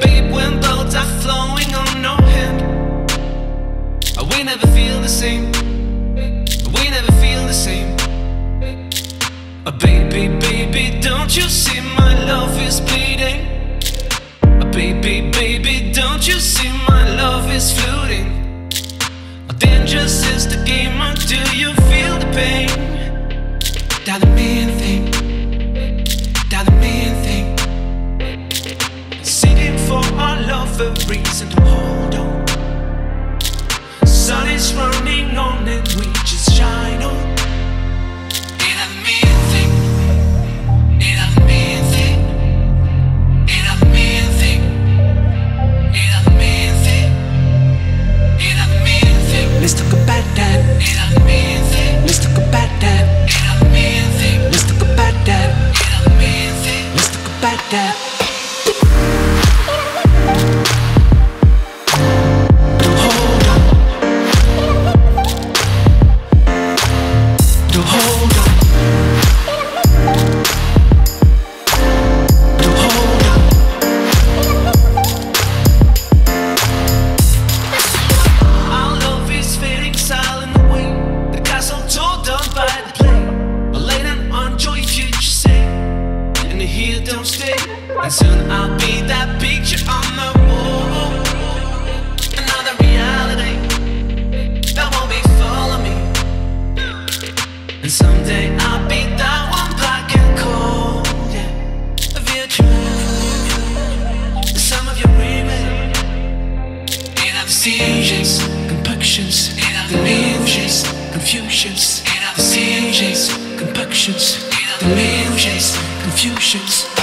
babe when bullets are flowing on no hand We never feel the same. We never feel the same. Uh, baby, baby, don't you see my love is bleeding? Uh, baby, baby, don't you see my love is floating? Uh, dangerous is the game, or do you feel the pain? That a reason to hold on. Sun is running on and we just shine on. Let's talk about that. Ain't that the thing? Let's talk about that. Ain't that the thing? Let's talk about that. Ain't that the thing? Let's talk about that. And soon I'll be that picture on the wall. Another reality that won't be follow me. And someday I'll be that one black and cold. Yeah, of your truth. Some of your women. Ain't have decisions, compactions, delusions, confusions. Ain't have decisions, compactions, delusions, confusions.